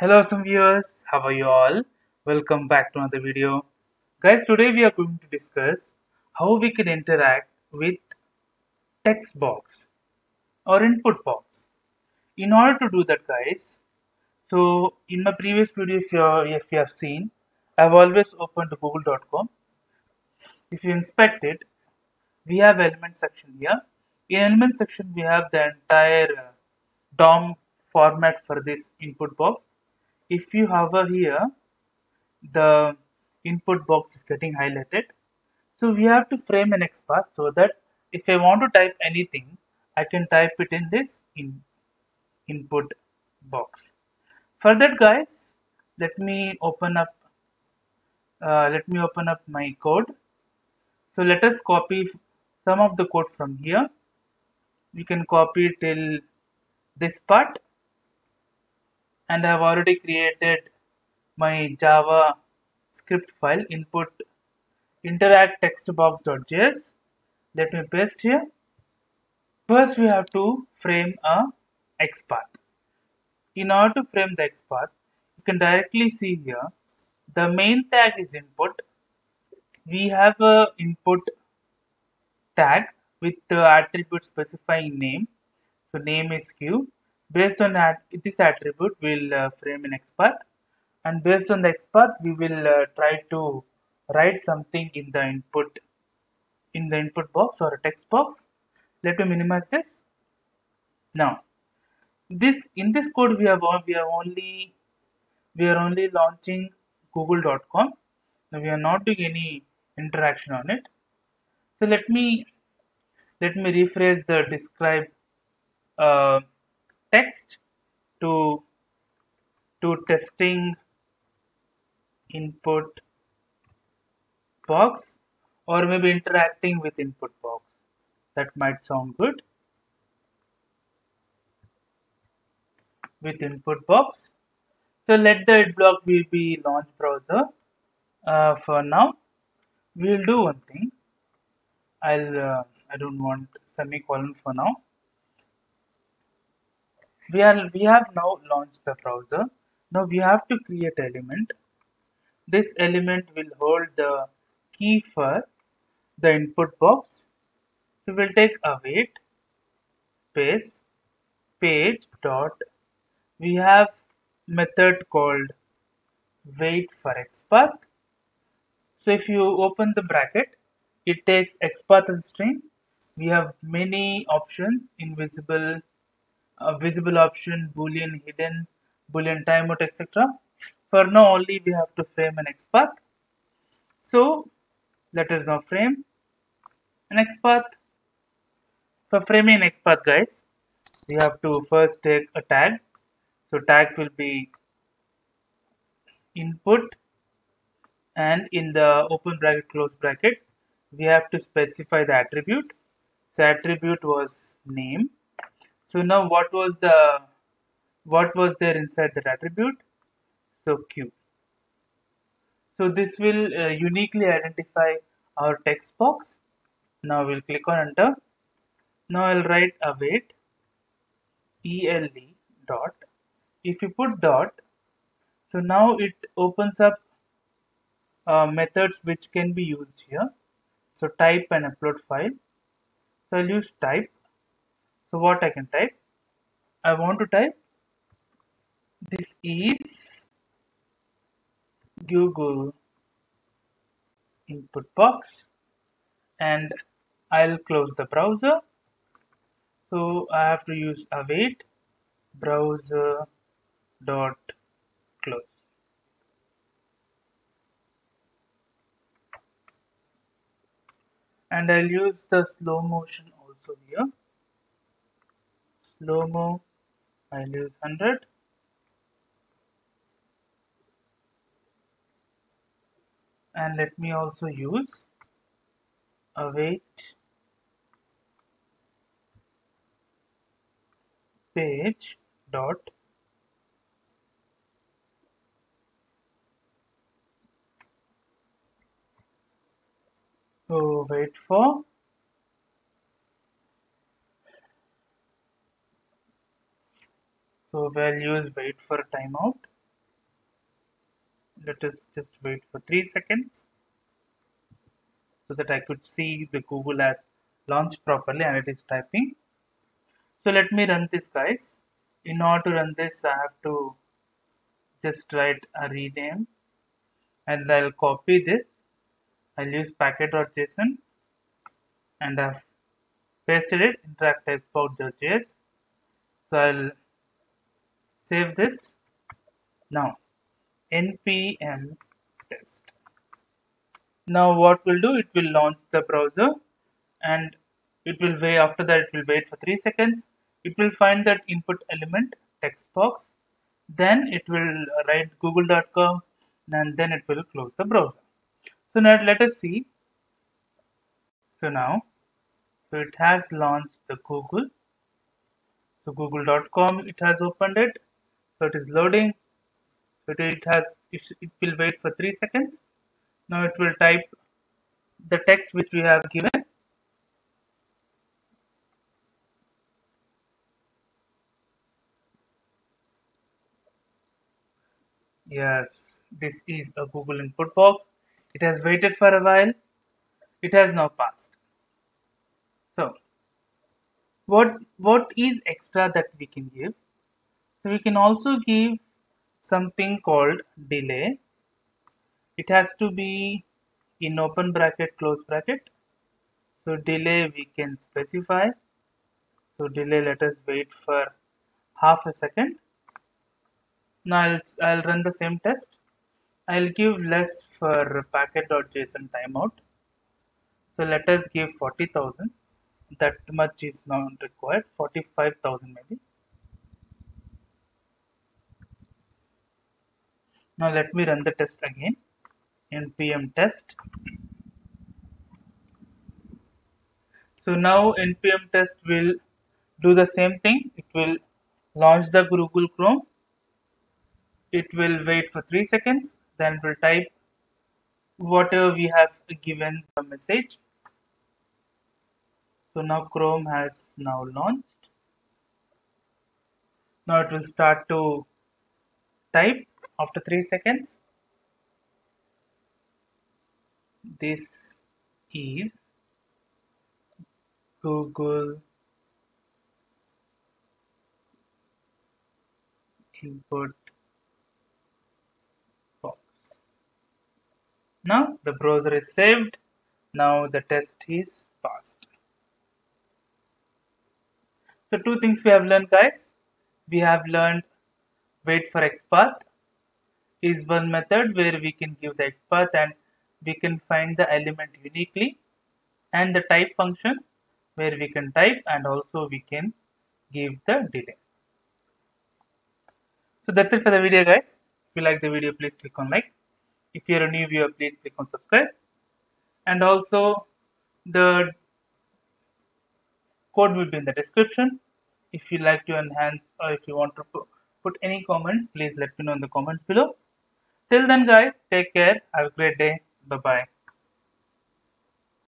Hello some viewers, how are you all? Welcome back to another video. Guys, today we are going to discuss how we can interact with text box or input box. In order to do that guys, so in my previous video if you, have seen, I've always opened google.com. If you inspect it, we have element section here. In element section we have the entire uh, DOM format for this input box if you hover here the input box is getting highlighted. So we have to frame an XPath so that if I want to type anything I can type it in this in input box. For that guys let me open up uh, let me open up my code. So let us copy some of the code from here. We can copy till this part and I have already created my Java script file input interact textbox.js. Let me paste here. First we have to frame a XPath. In order to frame the XPath, you can directly see here the main tag is input. We have a input tag with the attribute specifying name. So name is q Based on this attribute, we'll uh, frame an XPath and based on the XPath, we will uh, try to write something in the input in the input box or a text box. Let me minimize this. Now, this in this code we have we are only we are only launching google.com. Now we are not doing any interaction on it. So let me let me rephrase the describe uh, text to to testing input box or maybe interacting with input box. That might sound good. With input box. So let the block will be launch browser uh, for now. We'll do one thing. I'll uh, I don't want semicolon for now we are we have now launched the browser. Now we have to create element. This element will hold the key for the input box. We'll take await space page dot. We have method called wait for xpath so if you open the bracket it takes xpath as string. We have many options invisible a visible option, boolean hidden, boolean timeout, etc. For now only we have to frame an XPath. So let us now frame an XPath. For framing an XPath guys, we have to first take a tag. So tag will be input and in the open bracket close bracket we have to specify the attribute. So attribute was name so now what was the what was there inside that attribute? So q. So this will uh, uniquely identify our text box. Now we'll click on enter. Now i'll write await ele dot. If you put dot so now it opens up uh, methods which can be used here. So type and upload file. So i'll use type so what I can type? I want to type this is Google input box and I'll close the browser. So I have to use await browser dot close. And I'll use the slow motion slow-mo I'll use 100 and let me also use await page dot so wait for so values wait for timeout. Let us just wait for 3 seconds so that I could see the Google has launched properly and it is typing. So let me run this guys. In order to run this I have to just write a rename and I'll copy this. I'll use package.json and I've pasted it interact textbox.js so I'll save this. Now npm test. Now what will do it will launch the browser and it will wait after that it will wait for 3 seconds. It will find that input element text box. Then it will write google.com and then it will close the browser. So now let us see. So now so it has launched the google. So google.com it has opened it so it is loading. So it has it, it will wait for three seconds. Now it will type the text which we have given. Yes this is a google input box. It has waited for a while. It has now passed. So what what is extra that we can give we can also give something called delay. It has to be in open bracket close bracket. So delay we can specify. So delay let us wait for half a second. Now I'll, I'll run the same test. I'll give less for package.json timeout. So let us give 40,000 that much is not required. 45,000 maybe now let me run the test again. Npm test. So now npm test will do the same thing. It will launch the google chrome. It will wait for 3 seconds. Then will type whatever we have given the message. So now chrome has now launched. Now it will start to type after 3 seconds this is google input box. Now the browser is saved. Now the test is passed. So two things we have learned guys. We have learned wait for XPath is one method where we can give the XPath and we can find the element uniquely and the type function where we can type and also we can give the delay. So that's it for the video guys. If you like the video please click on like. If you're a new viewer please click on subscribe and also the code will be in the description. If you like to enhance or if you want to put any comments please let me know in the comments below till then guys take care. Have a great day. Bye bye